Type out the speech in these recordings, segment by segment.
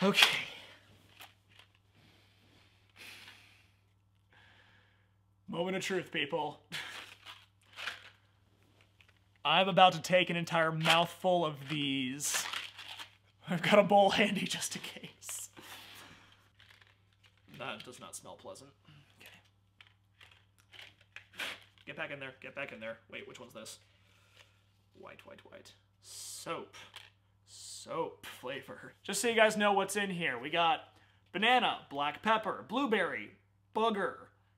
Okay. Moment of truth, people. I'm about to take an entire mouthful of these. I've got a bowl handy just in case. That does not smell pleasant. Okay. Get back in there. Get back in there. Wait, which one's this? White, white, white. Soap. Soap flavor. Just so you guys know what's in here, we got banana, black pepper, blueberry, booger,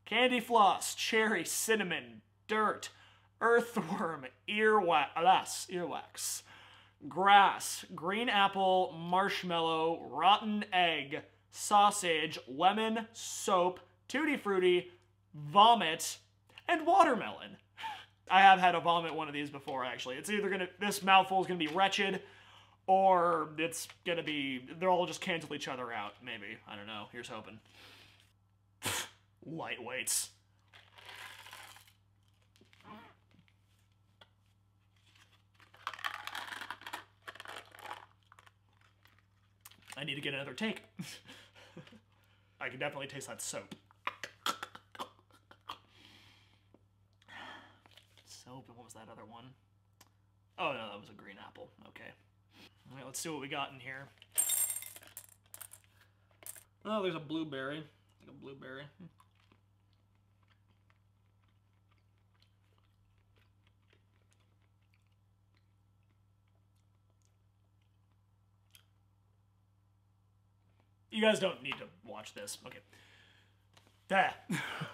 candy floss, cherry, cinnamon, dirt, earthworm, earwax, alas, earwax, grass, green apple, marshmallow, rotten egg, sausage, lemon, soap, tutti frutti, vomit, and watermelon. I have had a vomit one of these before, actually. It's either gonna, this mouthful is gonna be wretched, or it's gonna be, they'll all just cancel each other out, maybe. I don't know. Here's hoping. Lightweights. I need to get another take. I can definitely taste that soap. Soap, and what was that other one? Oh no, that was a green apple. Okay. Let's see what we got in here. Oh, there's a blueberry. Like a blueberry. You guys don't need to watch this. Okay. That.